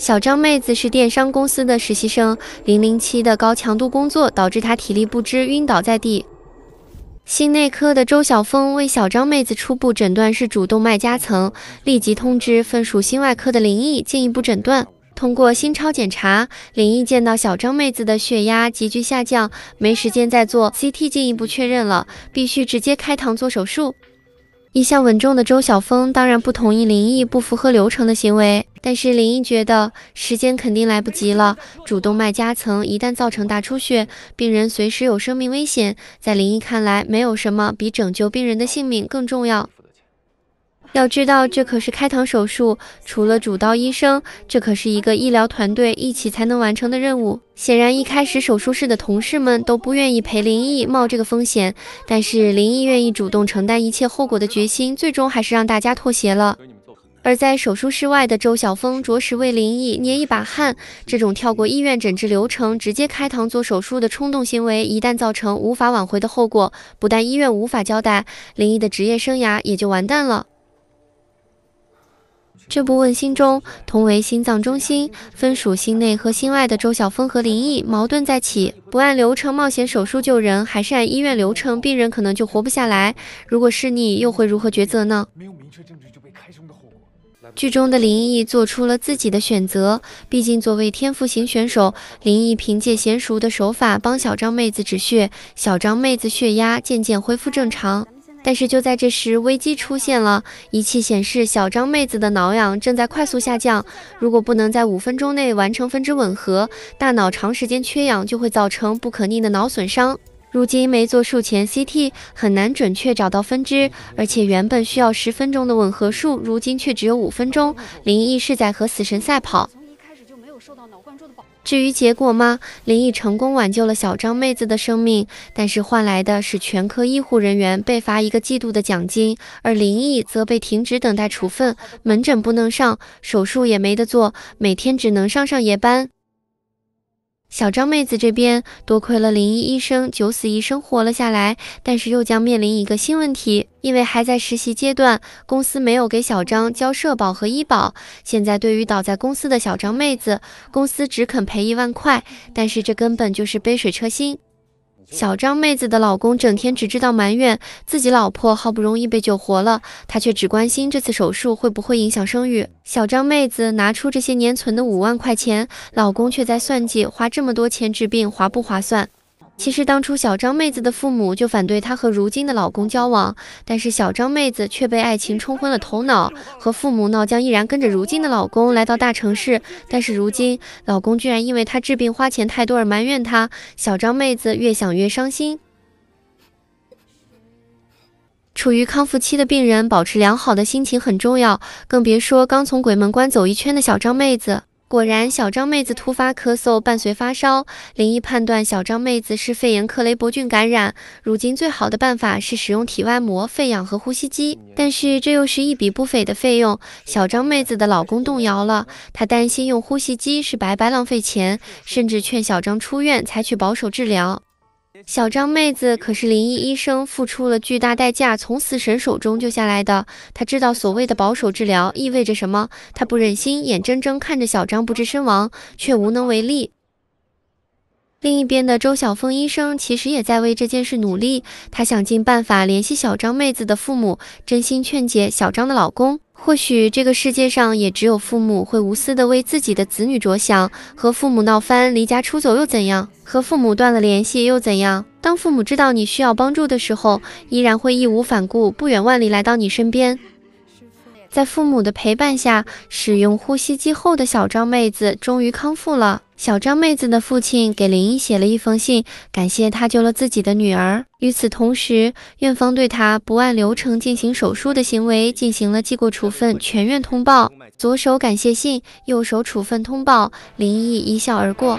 小张妹子是电商公司的实习生，零零七的高强度工作导致她体力不支，晕倒在地。心内科的周晓峰为小张妹子初步诊断是主动脉夹层，立即通知分属心外科的林毅进一步诊断。通过心超检查，林毅见到小张妹子的血压急剧下降，没时间再做 CT 进一步确认了，必须直接开膛做手术。一向稳重的周晓峰当然不同意林毅不符合流程的行为，但是林毅觉得时间肯定来不及了。主动脉夹层一旦造成大出血，病人随时有生命危险。在林毅看来，没有什么比拯救病人的性命更重要。要知道，这可是开膛手术，除了主刀医生，这可是一个医疗团队一起才能完成的任务。显然，一开始手术室的同事们都不愿意陪林毅冒这个风险，但是林毅愿意主动承担一切后果的决心，最终还是让大家妥协了。而在手术室外的周晓峰，着实为林毅捏一把汗。这种跳过医院诊治流程，直接开膛做手术的冲动行为，一旦造成无法挽回的后果，不但医院无法交代，林毅的职业生涯也就完蛋了。这部问心中，同为心脏中心，分属心内和心外的周晓峰和林毅矛盾再起，不按流程冒险手术救人，还是按医院流程，病人可能就活不下来。如果是你，又会如何抉择呢？没有明确证据就被开胸的。剧中的林毅做出了自己的选择，毕竟作为天赋型选手，林毅凭借娴熟的手法帮小张妹子止血，小张妹子血压渐渐恢复正常。但是就在这时，危机出现了。仪器显示，小张妹子的脑氧正在快速下降。如果不能在五分钟内完成分支吻合，大脑长时间缺氧就会造成不可逆的脑损伤。如今没做术前 CT，很难准确找到分支，而且原本需要十分钟的吻合术，如今却只有五分钟。林毅是在和死神赛跑。至于结果吗？林毅成功挽救了小张妹子的生命，但是换来的是全科医护人员被罚一个季度的奖金，而林毅则被停职等待处分，门诊不能上，手术也没得做，每天只能上上夜班。小张妹子这边多亏了林毅医生九死一生活了下来，但是又将面临一个新问题，因为还在实习阶段，公司没有给小张交社保和医保。现在对于倒在公司的小张妹子，公司只肯赔一万块，但是这根本就是杯水车薪。小张妹子的老公整天只知道埋怨自己老婆好不容易被救活了，他却只关心这次手术会不会影响生育。小张妹子拿出这些年存的五万块钱，老公却在算计花这么多钱治病划不划算。其实当初小张妹子的父母就反对她和如今的老公交往，但是小张妹子却被爱情冲昏了头脑，和父母闹僵，毅然跟着如今的老公来到大城市。但是如今老公居然因为她治病花钱太多而埋怨她，小张妹子越想越伤心。处于康复期的病人保持良好的心情很重要，更别说刚从鬼门关走一圈的小张妹子。果然，小张妹子突发咳嗽，伴随发烧。林毅判断小张妹子是肺炎克雷伯菌感染。如今最好的办法是使用体外膜、肺氧和呼吸机，但是这又是一笔不菲的费用。小张妹子的老公动摇了，他担心用呼吸机是白白浪费钱，甚至劝小张出院，采取保守治疗。小张妹子可是林毅医生付出了巨大代价从死神手中救下来的，他知道所谓的保守治疗意味着什么，他不忍心眼睁睁看着小张不治身亡，却无能为力。另一边的周晓峰医生其实也在为这件事努力，他想尽办法联系小张妹子的父母，真心劝解小张的老公。或许这个世界上也只有父母会无私的为自己的子女着想，和父母闹翻、离家出走又怎样？和父母断了联系又怎样？当父母知道你需要帮助的时候，依然会义无反顾、不远万里来到你身边。在父母的陪伴下，使用呼吸机后的小张妹子终于康复了。小张妹子的父亲给林毅写了一封信，感谢他救了自己的女儿。与此同时，院方对他不按流程进行手术的行为进行了记过处分，全院通报。左手感谢信，右手处分通报，林毅一笑而过。